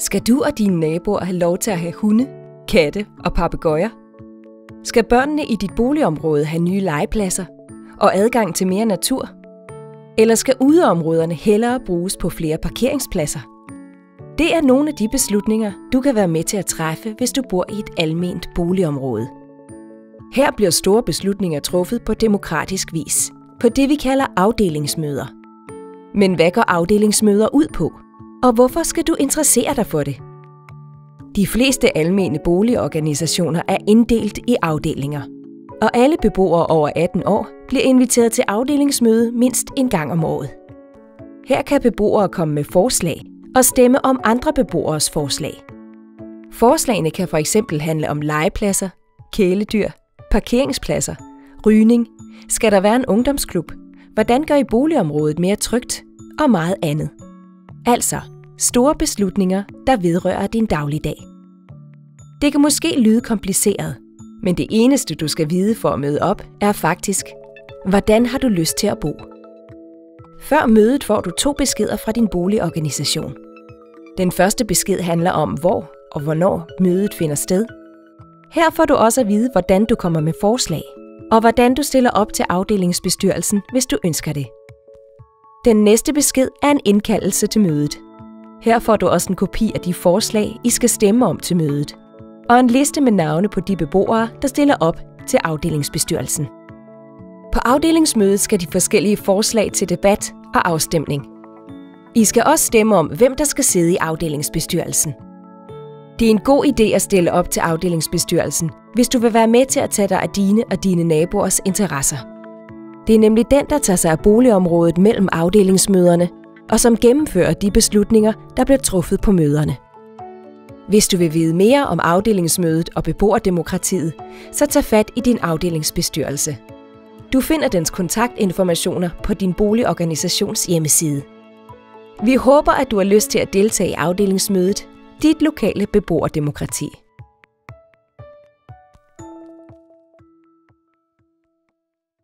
Skal du og dine naboer have lov til at have hunde, katte og papegøjer? Skal børnene i dit boligområde have nye legepladser og adgang til mere natur? Eller skal udeområderne hellere bruges på flere parkeringspladser? Det er nogle af de beslutninger, du kan være med til at træffe, hvis du bor i et alment boligområde. Her bliver store beslutninger truffet på demokratisk vis, på det vi kalder afdelingsmøder. Men hvad går afdelingsmøder ud på? Og hvorfor skal du interessere dig for det? De fleste almene boligorganisationer er inddelt i afdelinger. Og alle beboere over 18 år bliver inviteret til afdelingsmøde mindst en gang om året. Her kan beboere komme med forslag og stemme om andre beboeres forslag. Forslagene kan for eksempel handle om legepladser, kæledyr, parkeringspladser, rygning, skal der være en ungdomsklub, hvordan gør I boligområdet mere trygt og meget andet. Altså, store beslutninger, der vedrører din dagligdag. Det kan måske lyde kompliceret, men det eneste du skal vide for at møde op er faktisk, hvordan har du lyst til at bo? Før mødet får du to beskeder fra din boligorganisation. Den første besked handler om, hvor og hvornår mødet finder sted. Her får du også at vide, hvordan du kommer med forslag, og hvordan du stiller op til afdelingsbestyrelsen, hvis du ønsker det. Den næste besked er en indkaldelse til mødet. Her får du også en kopi af de forslag, I skal stemme om til mødet. Og en liste med navne på de beboere, der stiller op til afdelingsbestyrelsen. På afdelingsmødet skal de forskellige forslag til debat og afstemning. I skal også stemme om, hvem der skal sidde i afdelingsbestyrelsen. Det er en god idé at stille op til afdelingsbestyrelsen, hvis du vil være med til at tage dig af dine og dine naboers interesser. Det er nemlig den, der tager sig af boligområdet mellem afdelingsmøderne, og som gennemfører de beslutninger, der bliver truffet på møderne. Hvis du vil vide mere om afdelingsmødet og beboerdemokratiet, så tag fat i din afdelingsbestyrelse. Du finder dens kontaktinformationer på din boligorganisations hjemmeside. Vi håber, at du har lyst til at deltage i afdelingsmødet, dit lokale beboerdemokrati.